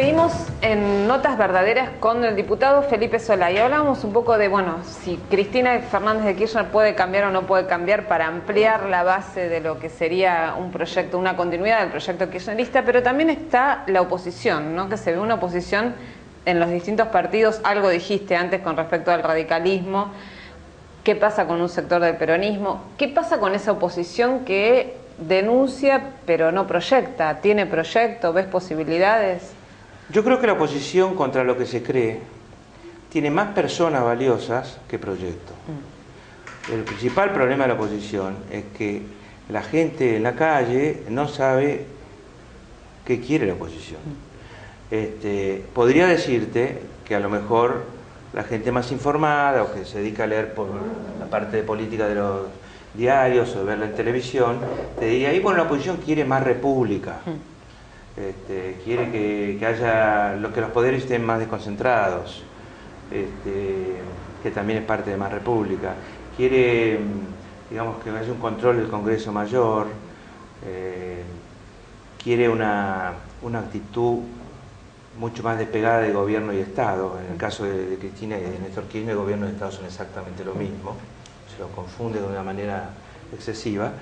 Seguimos en Notas Verdaderas con el diputado Felipe Solá y hablábamos un poco de, bueno, si Cristina Fernández de Kirchner puede cambiar o no puede cambiar para ampliar la base de lo que sería un proyecto, una continuidad del proyecto kirchnerista, pero también está la oposición, ¿no? Que se ve una oposición en los distintos partidos, algo dijiste antes con respecto al radicalismo, qué pasa con un sector del peronismo, qué pasa con esa oposición que denuncia pero no proyecta, tiene proyecto, ves posibilidades. Yo creo que la oposición contra lo que se cree tiene más personas valiosas que proyectos. Mm. El principal problema de la oposición es que la gente en la calle no sabe qué quiere la oposición. Mm. Este, podría decirte que a lo mejor la gente más informada o que se dedica a leer por la parte de política de los diarios o verla en televisión, te diría, y bueno, la oposición quiere más república. Este, quiere que, haya que los poderes estén más desconcentrados, este, que también es parte de más república. Quiere, digamos, que haya un control del Congreso mayor. Eh, quiere una, actitud mucho más despegada de gobierno y Estado. En el caso de, Cristina y de Néstor Kirchner, el gobierno y Estado son exactamente lo mismo. Se los confunde de una manera excesiva.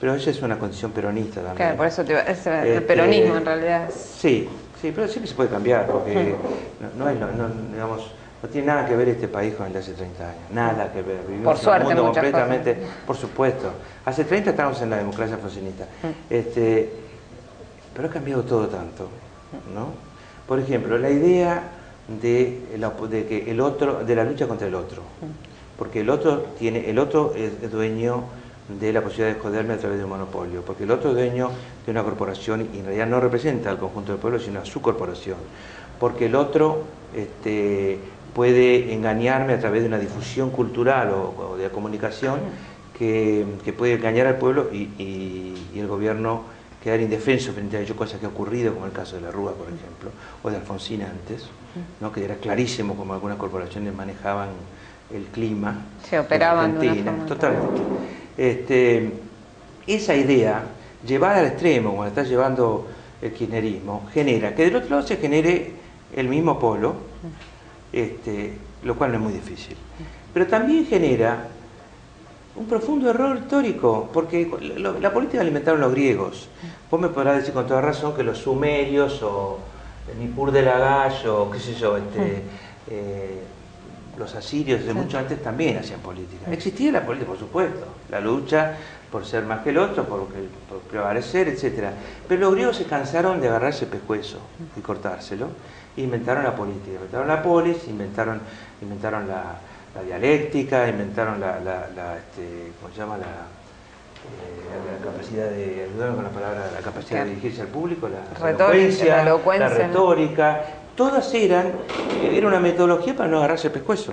Pero esa es una condición peronista también. Claro, por eso te es el este, peronismo en realidad. Sí, sí, pero siempre se puede cambiar, porque no, no, no, digamos, no tiene nada que ver este país con el de hace 30 años, nada que ver. Vivimos por suerte, en un mundo completamente, por supuesto. Hace 30 estamos en la democracia funcionista. Este, pero ha cambiado todo tanto, ¿no? Por ejemplo, la idea de, de que el otro, de la lucha contra el otro, porque el otro tiene, el otro es dueño de la posibilidad de joderme a través de un monopolio, porque el otro dueño de una corporación y en realidad no representa al conjunto del pueblo, sino a su corporación, porque el otro este, puede engañarme a través de una difusión cultural o, de comunicación que, puede engañar al pueblo y, el gobierno quedar indefenso frente a ello, cosa que ha ocurrido, como el caso de la Rúa, por ejemplo, o de Alfonsín antes, ¿no? que era clarísimo como algunas corporaciones manejaban el clima. Se operaban de Argentina, totalmente. Este, esa idea, llevada al extremo, la está llevando el kirchnerismo, genera que del otro lado se genere el mismo polo, este, lo cual no es muy difícil. Pero también genera un profundo error histórico, porque la política la inventaron los griegos. Vos me podrás decir con toda razón que los sumerios o Nippur de Lagallo, o qué sé yo, este, eh, los asirios de mucho antes también hacían política. Existía la política, por supuesto, la lucha por ser más que el otro, por, prevalecer, etc. Pero los griegos se cansaron de agarrarse el pescuezo y cortárselo, e inventaron la política, inventaron la polis, inventaron, inventaron la, dialéctica, inventaron la, este, ¿cómo se llama? Eh, la, capacidad de, ayudarme con la palabra, la capacidad de dirigirse al público, la, retórica, la retórica, todas eran, era una metodología para no agarrarse el pescuezo.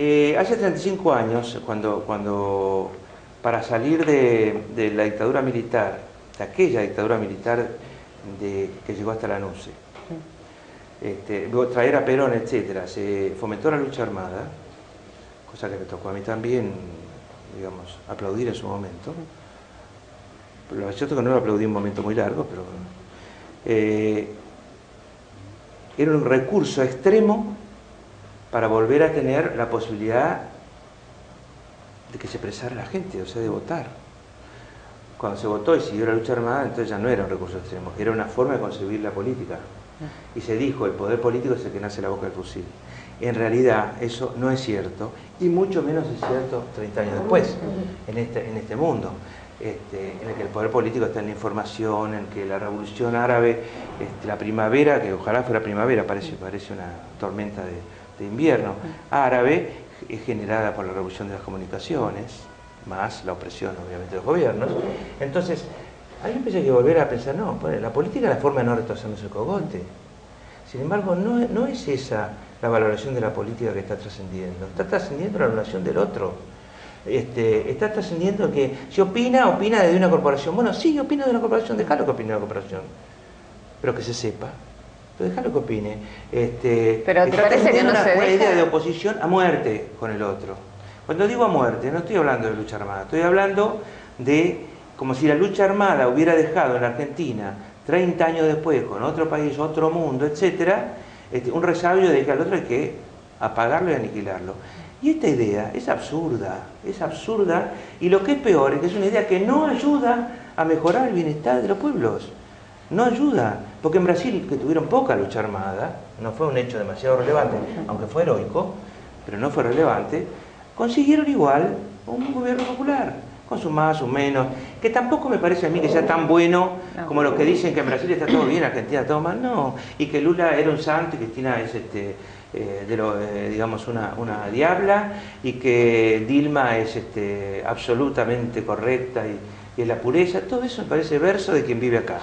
Eh, hace 35 años, cuando, cuando para salir de, la dictadura militar, de aquella dictadura militar de, que llegó hasta la NUCE, este, traer a Perón, etcétera, se fomentó la lucha armada, cosa que me tocó a mí también, digamos, aplaudir en su momento. Lo cierto que no lo aplaudí un momento muy largo, pero eh, era un recurso extremo para volver a tener la posibilidad de que se expresara la gente, o sea, de votar. Cuando se votó y siguió la lucha armada, entonces ya no era un recurso extremo, era una forma de concebir la política. Y se dijo, el poder político es el que nace la boca del fusil. En realidad eso no es cierto, y mucho menos es cierto 30 años después, en este, en este mundo. Este, en el que el poder político está en la información, en que la revolución árabe, este, la primavera, que ojalá fuera primavera, parece, parece una tormenta de, invierno, árabe, es generada por la revolución de las comunicaciones, más la opresión obviamente de los gobiernos. Entonces, ahí empecé a volver a pensar, no, pues, la política es la forma de no retrasarnos el cogote. Sin embargo, no, no es esa la valoración de la política que está trascendiendo, está trascendiendo la anulación del otro este, está trascendiendo que si opina, opina desde una corporación. Bueno, sí, opina de una corporación, déjalo que opine de una corporación, pero que se sepa. Pero déjalo que opine. Este, pero te parece que no una, se una idea de oposición a muerte con el otro. Cuando digo a muerte, no estoy hablando de lucha armada, estoy hablando de como si la lucha armada hubiera dejado en la Argentina 30 años después, con otro país, otro mundo, etcétera, este, un resabio de que al otro hay que apagarlo y aniquilarlo. Y esta idea es absurda, es absurda, y lo que es peor es que es una idea que no ayuda a mejorar el bienestar de los pueblos. No ayuda, porque en Brasil, que tuvieron poca lucha armada, no fue un hecho demasiado relevante, aunque fue heroico, pero no fue relevante, consiguieron igual un gobierno popular, con su más, su menos, que tampoco me parece a mí que sea tan bueno como los que dicen que en Brasil está todo bien, Argentina todo mal, no, y que Lula era un santo y Cristina es este eh, de lo, eh, digamos una, diabla y que Dilma es este, absolutamente correcta y, es la pureza, todo eso me parece verso de quien vive acá.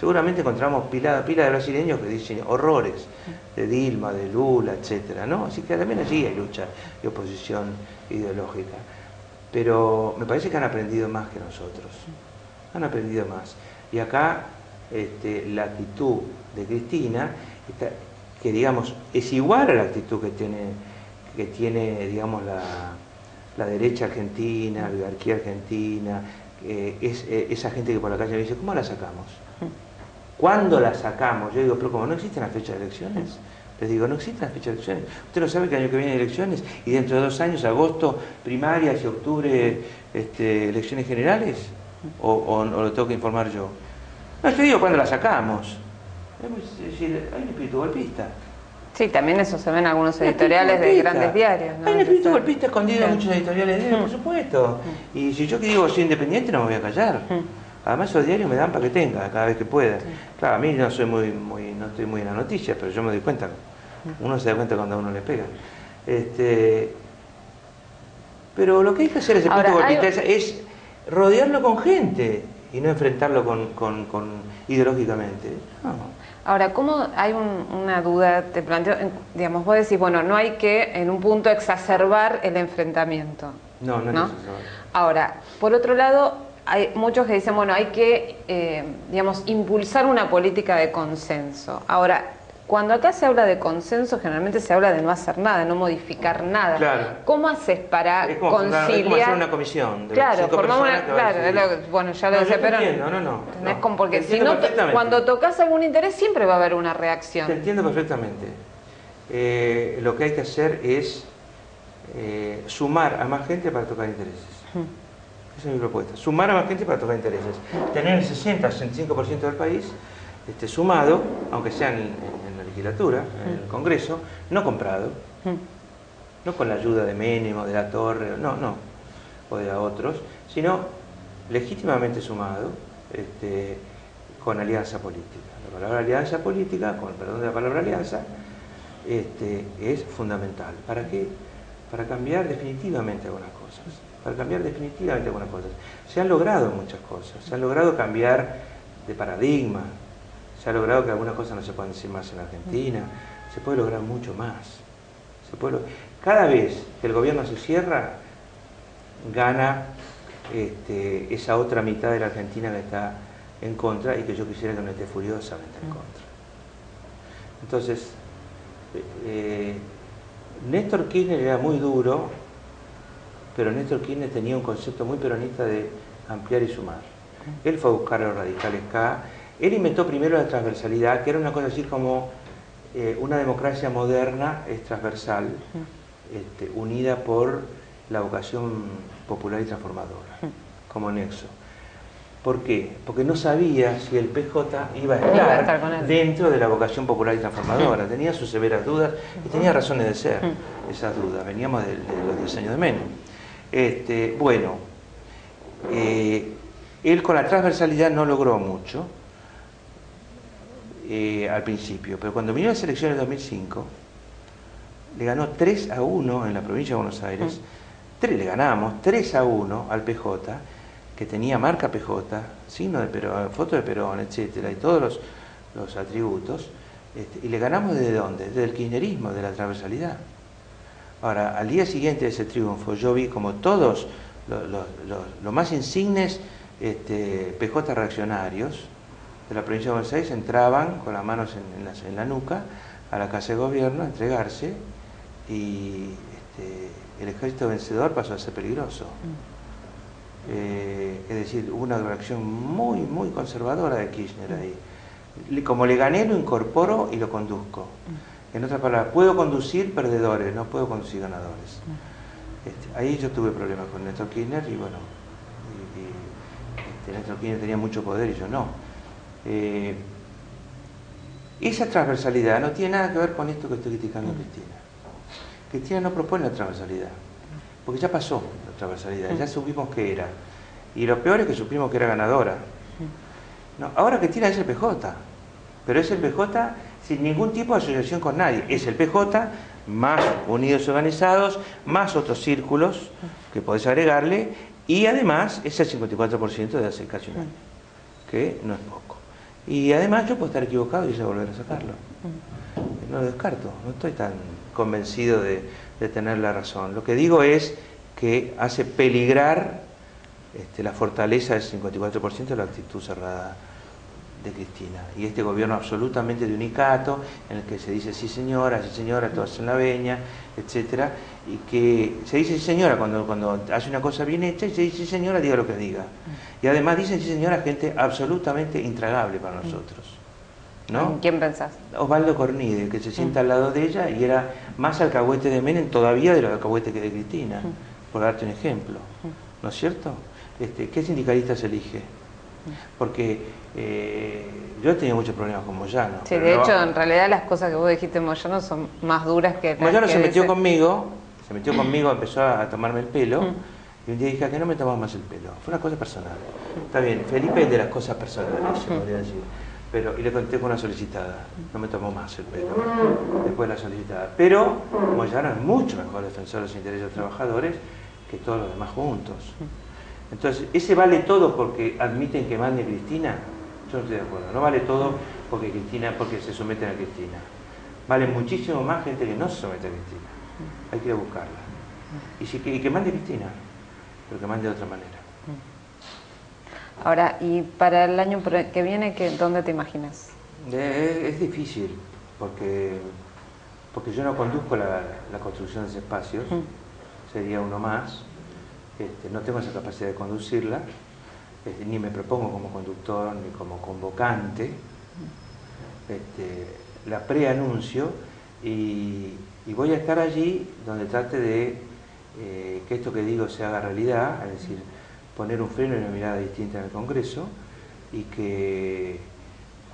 Seguramente encontramos pila, pila de brasileños que dicen horrores de Dilma, de Lula, etcétera, ¿no? Así que también allí hay lucha y oposición ideológica. Pero me parece que han aprendido más que nosotros. Han aprendido más. Y acá este, la actitud de Cristina que digamos es igual a la actitud que tiene, que tiene digamos, la, derecha argentina, la oligarquía argentina, es eh, esa gente que por la calle me dice, ¿cómo la sacamos? ¿Cuándo la sacamos? Yo digo, pero como no existen las fechas de elecciones, les digo, no existen las fechas de elecciones. ¿Usted no sabe que el año que viene hay elecciones? Y dentro de dos años, agosto, primarias y octubre, este, elecciones generales? ¿O, o, lo tengo que informar yo? No, yo digo, ¿cuándo la sacamos? Es decir, hay un espíritu golpista. Sí, también eso se ve en algunos editoriales de grandes diarios. Hay un espíritu golpista escondido en muchos editoriales de diarios, por supuesto. Y si yo que digo soy independiente no me voy a callar. Además esos diarios me dan para que tenga cada vez que pueda. Claro, a mí no soy muy, muy, no estoy muy en la noticia, pero yo me doy cuenta. Uno se da cuenta cuando a uno le pega. Este, pero lo que hay que hacer ese espíritu golpista es, rodearlo con gente y no enfrentarlo con, con, con ideológicamente. No. Ahora, ¿cómo hay una duda? Te planteo, digamos, vos decís, bueno, no hay que en un punto exacerbar el enfrentamiento. No, no, ¿no? Ahora, por otro lado, hay muchos que dicen, bueno, hay que, eh, digamos, impulsar una política de consenso. Ahora, cuando acá se habla de consenso, generalmente se habla de no hacer nada, no modificar nada. Claro. ¿Cómo haces para es como conciliar? hacer una comisión. De claro, formamos una. Claro, bueno, ya lo decía, pero. Entiendo, no, no. no, como porque si no, cuando tocas algún interés, siempre va a haber una reacción. Te entiendo perfectamente. Eh, lo que hay que hacer es eh, sumar a más gente para tocar intereses. Esa es mi propuesta. Sumar a más gente para tocar intereses. Tener el 60-65% del país este, sumado, aunque sea en, legislatura, en el Congreso, no comprado, no con la ayuda de Menem o de la Torre, no, no, o de otros, sino legítimamente sumado este, con alianza política. La palabra alianza política, con el perdón de la palabra alianza, este, es fundamental. ¿Para qué? Para cambiar definitivamente algunas cosas. Para cambiar definitivamente algunas cosas. Se han logrado muchas cosas. Se han logrado cambiar de paradigma, se ha logrado que algunas cosas no se puedan decir más en Argentina, se puede lograr mucho más. Se puede Cada vez que el gobierno se cierra, gana este, esa otra mitad de la Argentina que está en contra y que yo quisiera que no esté furiosamente en contra. Entonces, eh, Néstor Kirchner era muy duro, pero Néstor Kirchner tenía un concepto muy peronista de ampliar y sumar. Él fue a buscar a los radicales K él inventó primero la transversalidad, que era una cosa así como eh, una democracia moderna es transversal, este, unida por la vocación popular y transformadora, como nexo. ¿Por qué? Porque no sabía si el PJ iba a estar, dentro de la vocación popular y transformadora. Tenía sus severas dudas y tenía razones de ser esas dudas. Veníamos de, los diseños de Menem. Este, bueno, eh, él con la transversalidad no logró mucho eh, al principio, pero cuando vino las elecciones de 2005, le ganó 3 a 1 en la provincia de Buenos Aires, le ganamos 3 a 1 al PJ, que tenía marca PJ, signo de Perón, foto de Perón, etcétera, y todos los, atributos, este, y le ganamos desde dónde? Desde el kirchnerismo, de la transversalidad. Ahora, al día siguiente de ese triunfo, yo vi como todos los, más insignes este, PJ reaccionarios, de la provincia de Buenos Aires entraban con las manos en, la, nuca a la casa de gobierno a entregarse y este, el ejército vencedor pasó a ser peligroso. Eh, es decir, hubo una reacción muy, muy conservadora de Kirchner ahí. Como le gané, lo incorporo y lo conduzco. En otras palabras, puedo conducir perdedores, no puedo conducir ganadores. Este, ahí yo tuve problemas con Néstor Kirchner y bueno, y, este, Néstor Kirchner tenía mucho poder y yo no. Eh, esa transversalidad no tiene nada que ver con esto que estoy criticando a Cristina. Cristina no propone la transversalidad, porque ya pasó la transversalidad, ya supimos que era. Y lo peor es que supimos que era ganadora. No, ahora Cristina es el PJ, pero es el PJ sin ningún tipo de asociación con nadie. Es el PJ más unidos organizados, más otros círculos que podés agregarle, y además es el 54% de hace casi un año, que no es poco. Y además yo puedo estar equivocado y ya volver a sacarlo. No lo descarto, no estoy tan convencido de, de tener la razón. Lo que digo es que hace peligrar este, la fortaleza del 54% de la actitud cerrada de Cristina. Y este gobierno absolutamente de unicato, en el que se dice sí señora, sí señora, todas en la veña, etcétera, y que se dice sí señora cuando, cuando hace una cosa bien hecha, y se dice sí señora, diga lo que diga. Y además dicen sí señora gente absolutamente intragable para nosotros. ¿No? ¿Quién pensás? Osvaldo Cornide, que se sienta al lado de ella y era más alcahuete de Menem todavía de los alcahuetes que de Cristina, por darte un ejemplo. ¿No es cierto? Este, ¿Qué sindicalista se elige? Porque eh, yo he tenido muchos problemas con Moyano. Sí, de hecho, en realidad las cosas que vos dijiste en Moyano son más duras que... Moyano se metió conmigo, se metió conmigo, empezó a, tomarme el pelo, y un día dije, que no me tomaba más el pelo? Fue una cosa personal. Está bien, Felipe es de las cosas personales, se podría decir. Pero, y le conté con una solicitada, no me tomó más el pelo, después de la solicitada. Pero Moyano es mucho mejor defensor de los intereses de los trabajadores que todos los demás juntos. Entonces, ¿ese vale todo porque admiten que mande Cristina? Yo no estoy de acuerdo. No vale todo porque Cristina, porque se someten a Cristina. Vale muchísimo más gente que no se somete a Cristina. Hay que ir a buscarla. Y, si, que mande Cristina, pero que mande de otra manera. Ahora, ¿y para el año que viene, dónde te imaginas? Es, difícil, porque, porque yo no conduzco la, construcción de esos espacios, sería uno más este, no tengo esa capacidad de conducirla, este, ni me propongo como conductor ni como convocante. Este, la preanuncio y, y, voy a estar allí donde trate de eh, que esto que digo se haga realidad, es decir, poner un freno y una mirada distinta en el Congreso y que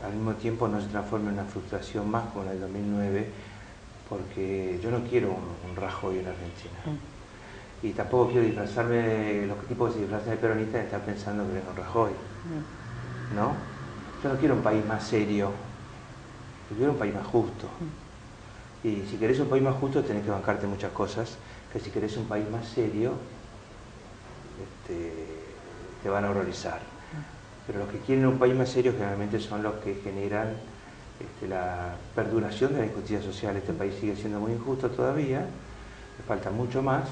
al mismo tiempo no se transforme en una frustración más como la del 2009, porque yo no quiero un, un Rajoy en Argentina. Y tampoco quiero disfrazarme, los tipos que se disfrazan de peronistas están pensando que vengo Rajoy. Mm. ¿No? Yo no quiero un país más serio, yo quiero un país más justo. Mm. Y si querés un país más justo tenés que bancarte muchas cosas, que si querés un país más serio, este, te van a horrorizar. Mm. Pero los que quieren un país más serio generalmente son los que generan este, la perduración de la injusticia social. Este país sigue siendo muy injusto todavía, le falta mucho más,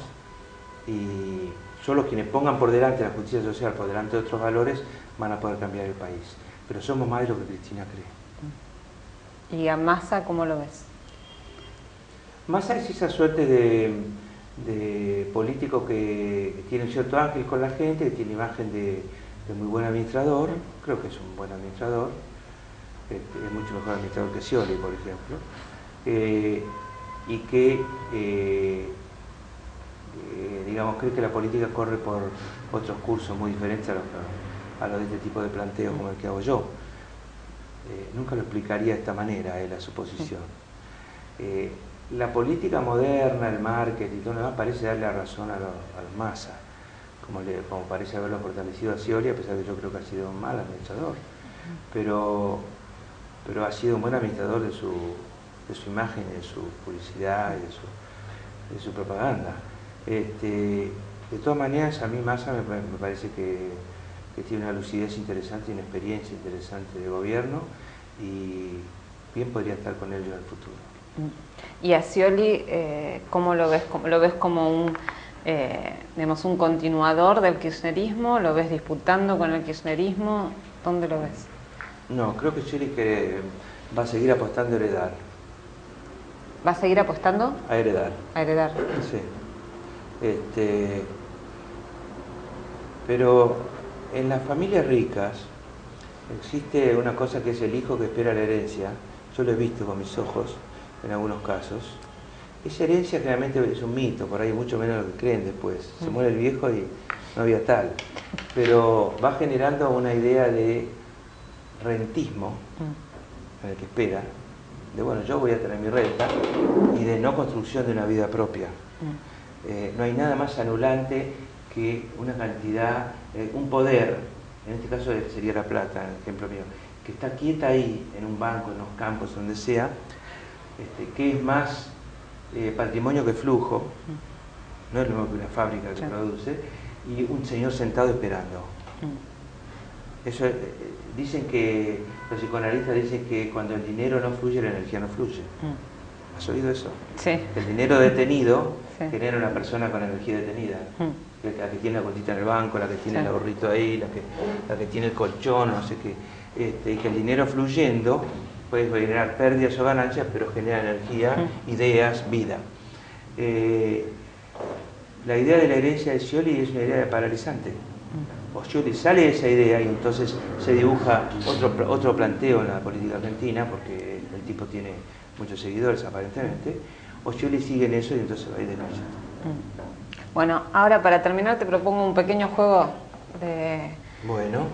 y solo quienes pongan por delante la justicia social, por delante de otros valores, van a poder cambiar el país. Pero somos más de lo que Cristina cree. ¿Y a Massa cómo lo ves? Massa es esa suerte de, político que, tiene cierto ángel con la gente, que tiene imagen de, muy buen administrador, creo que es un buen administrador, este, es mucho mejor administrador que Scioli, por ejemplo, eh, y que eh, eh, digamos, cree que la política corre por otros cursos muy diferentes a los, de este tipo de planteos como el que hago yo. Eh, nunca lo explicaría de esta manera, eh, la suposición. la política moderna, el marketing y todo lo demás parece darle la razón a, los, masas, como, como parece haberlo fortalecido a Scioli, a pesar de que yo creo que ha sido un mal administrador. Pero, pero ha sido un buen administrador de su, de su imagen, de su publicidad y de su, de su propaganda. Este, de todas maneras, a mí Massa me, parece que, tiene una lucidez interesante y una experiencia interesante de gobierno y bien podría estar con ellos en el futuro. Mm. ¿Y a Scioli eh, cómo lo ves? ¿Lo ves como un, eh, un continuador del kirchnerismo? ¿Lo ves disputando con el kirchnerismo? ¿Dónde lo ves? No, creo que Scioli que va a seguir apostando a heredar. ¿Va a seguir apostando? A heredar. A heredar. Sí. Este, Pero en las familias ricas existe una cosa que es el hijo que espera la herencia. Yo lo he visto con mis ojos en algunos casos. Esa herencia realmente es un mito, por ahí mucho menos lo que creen después. Se muere el viejo y no había tal. Pero va generando una idea de rentismo en el que espera, de bueno, yo voy a tener mi renta y de no construcción de una vida propia. Eh, no hay nada más anulante que una cantidad, eh, un poder, en este caso sería la plata, en el ejemplo mío, que está quieta ahí, en un banco, en los campos, donde sea, este, que es más eh, patrimonio que flujo, no es lo mismo que una fábrica que produce, y un señor sentado esperando. Eso, dicen que, los psicoanalistas dicen que cuando el dinero no fluye, la energía no fluye. ¿Has oído eso? Sí. El dinero detenido genera una persona con energía detenida. La que tiene la cuentita en el banco, la que tiene el ahorrito ahí, la que, la que tiene el colchón, no sé qué. Este, y que el dinero fluyendo puede generar pérdidas o ganancias, pero genera energía, ideas, vida. Eh, la idea de la herencia de Scioli es una idea paralizante. O Scioli sale esa idea y entonces se dibuja otro, otro planteo en la política argentina, porque el tipo tiene muchos seguidores aparentemente, o Scioli sigue en eso y entonces va a ir desmayando. Bueno, ahora para terminar te propongo un pequeño juego de... Bueno.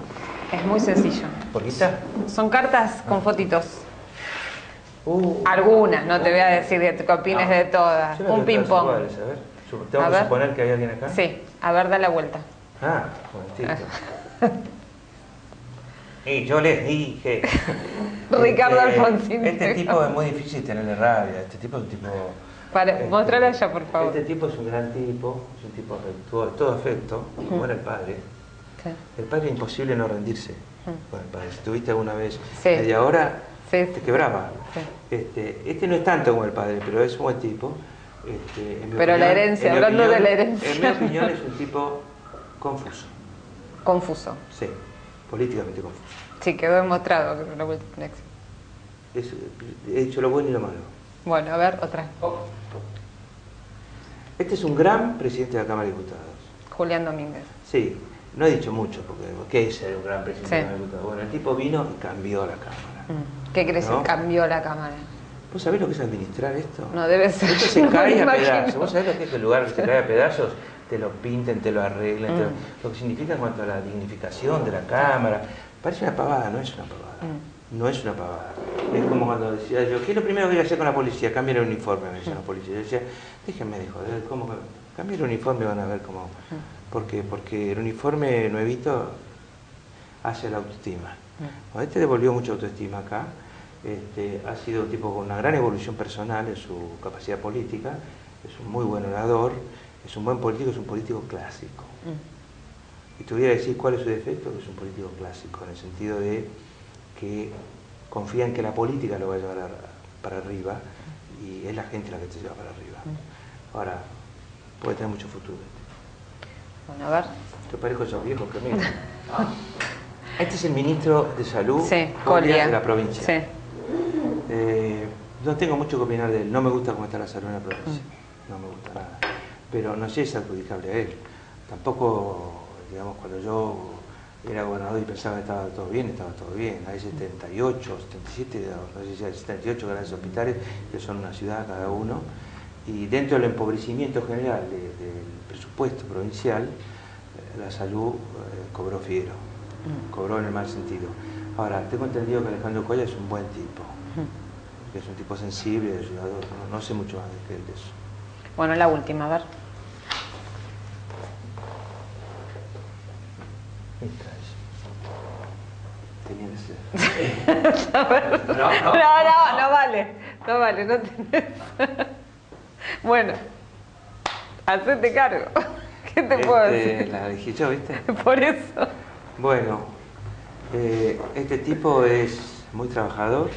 Es muy sencillo. ¿Por qué está? Son cartas con fotitos. Uh. Algunas, no te voy a decir que opines de todas. Un ping-pong. ¿Tengo que suponer que hay alguien acá? Sí, a ver, da la vuelta. Ah, momentito. y yo les dije. Ricardo este, Alfonsín. Este tipo es muy difícil tenerle rabia. Este tipo es un tipo. Para, este, mostrarlo allá, por favor. Este tipo es un gran tipo, es un tipo todo, todo afecto, como era el padre. El padre es imposible no rendirse el padre. Si tuviste alguna vez sí. media hora, sí. te quebraba. Este, este no es tanto como el padre, pero es un buen tipo. Este, en mi pero opinión, la herencia, hablando opinión, de la herencia. En mi opinión es un tipo confuso. Confuso. Sí, políticamente confuso. Sí, quedó demostrado que la última elección. Es, he dicho lo bueno y lo malo. Bueno, a ver, otra. Este es un gran presidente de la Cámara de Diputados. Julián Domínguez. Sí, no he dicho mucho, porque ¿qué es ser un gran presidente sí. de la Cámara de Diputados? Bueno, el tipo vino y cambió la Cámara. ¿Qué crees ¿No? que cambió la Cámara? ¿Vos sabés lo que es administrar esto? No, debe ser. Esto se no cae a pedazos. ¿Vos sabés lo que es que el lugar que se cae a pedazos? Te lo pinten, te lo arreglen, te lo, Mm. lo que significa en cuanto a la dignificación de la Cámara. Parece una pavada, no es una pavada. Mm. No es una pavada. Es como cuando decía yo, ¿qué es lo primero que voy a hacer con la policía? Cambiar el uniforme, me decían los policías. Yo decía, déjenme de joder, ¿cómo? Cambien el uniforme van a ver cómo. ¿Por qué? Porque el uniforme nuevito hace la autoestima. Este devolvió mucha autoestima acá. Este, ha sido un tipo con una gran evolución personal en su capacidad política. Es un muy buen orador. Es un buen político, es un político clásico. Mm. Y te voy a decir cuál es su defecto, que es un político clásico, en el sentido de que confía en que la política lo va a llevar a- para arriba y es la gente la que te lleva para arriba. Ahora, puede tener mucho futuro. Bueno, a ver. Te parezco a esos viejos que miran. Este es el ministro de Salud Sí, Colia, Colia. de la provincia. Sí. Eh, no tengo mucho que opinar de él. No me gusta cómo está la salud en la provincia. No me gusta nada. Pero no sé si es adjudicable a él. Tampoco, digamos, cuando yo era gobernador y pensaba que estaba todo bien, estaba todo bien. Hay 78, 77, no sé si hay 78 grandes hospitales que son una ciudad cada uno. Y dentro del empobrecimiento general de- del presupuesto provincial, eh, la salud eh, cobró fiero, cobró en el mal sentido. Ahora, tengo entendido que Alejandro Coya es un buen tipo, que es un tipo sensible, ayudador, no, no sé mucho más de él de eso. Bueno, la última, a ver. Tenía que ser. No, no, no vale. No vale, no tenés. Bueno, hacete cargo. ¿Qué te puedo Este, decir? La dije yo, ¿viste? Por eso. Bueno, eh, este tipo es muy trabajador,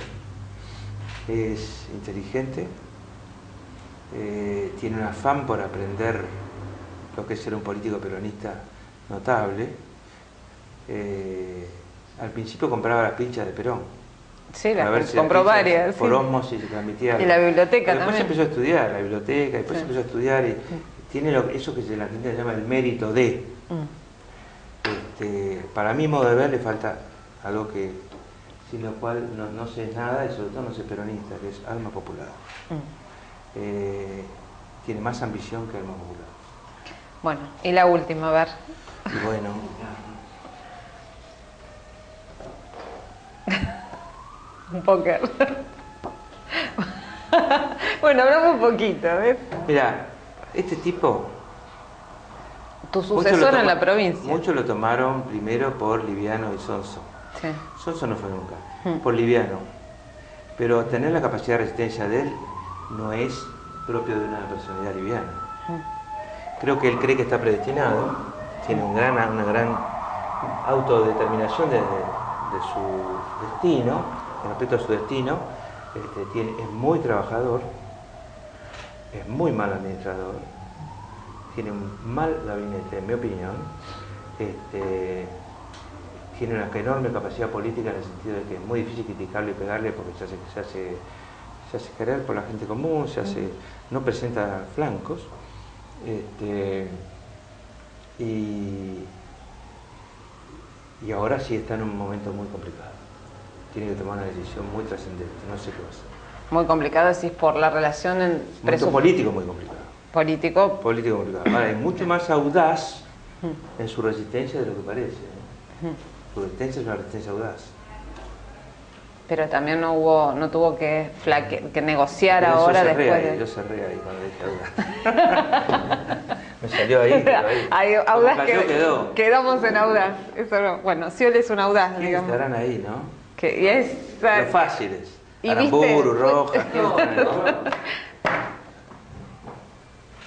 es inteligente, eh, tiene un afán por aprender lo que es ser un político peronista notable. Eh, al principio compraba las pinchas de Perón. Sí, ver si compró varias. sí. Por osmosis se transmitía. Y la biblioteca Pero después también. empezó a estudiar, la biblioteca, después Sí. empezó a estudiar y tiene lo- eso que la se llama el mérito de. Mm. este, para mi modo de ver le falta algo que sin lo cual no, no sé nada y sobre todo no sé peronista, que es alma popular. Mm. Eh, tiene más ambición que alma popular. Bueno, y la última, a ver. Y bueno, Un póker. bueno, hablamos un poquito, ¿ves? mira, este tipo... Tu sucesor en la provincia. Muchos lo tomaron primero por Liviano y Sonso. Sí. Sonso no fue nunca, Hmm. por Liviano. Pero tener la capacidad de resistencia de él no es propio de una personalidad liviana. Mm. Creo que él cree que está predestinado, tiene un gran, una gran autodeterminación de, de- de su destino, con respecto a su destino, este, es muy trabajador, es muy mal administrador, tiene un mal gabinete, en mi opinión, este, tiene una enorme capacidad política en el sentido de que es muy difícil criticarle y pegarle porque se hace, se querer por la gente común, se hace, no presenta flancos. Este, y ahora sí está en un momento muy complicado. Tiene que tomar una decisión muy trascendente, no sé qué va a hacer. Muy complicado, decís, por la relación en presupuesto político muy complicado. político. Político complicado. Ahora, es mucho más audaz en su resistencia de lo que parece. ¿eh? Su resistencia es una resistencia audaz. Pero también no hubo, no tuvo que, flaque- que negociar Pero yo ahora cerré después ahí, de... Yo cerré ahí cuando dije audaz. Me salió ahí, quedó ahí. Como audaz cayó, que- quedó. Quedamos en audaz. Eso no- Bueno, Sciol es un audaz, ¿Quiénes digamos. estarán ahí, no? Que, es, Los fáciles. Y Aramburu, viste- Rojas, ¿quiénes estarán ahí?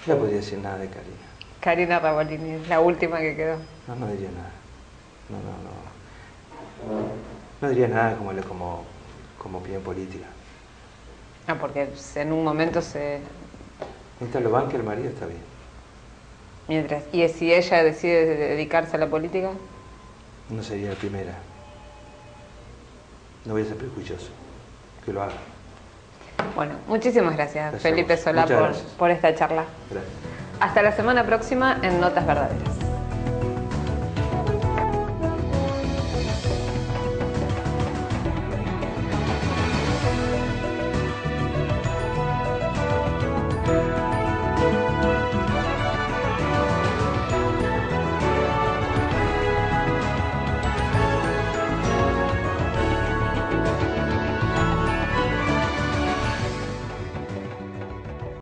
No podría decir nada de Karina. Karina Rabolini, la última que quedó. No, no diría nada. No, no, no. No diría nada como, como, como opinión política. Ah, porque en un momento se... Mientras lo banque el marido está bien. Mientras, y si ella decide dedicarse a la política, No sería la primera. No voy a ser prejuicioso. Que lo haga. bueno, muchísimas gracias, Felipe. Solá por, por esta charla. Gracias. Hasta la semana próxima en Notas Verdaderas.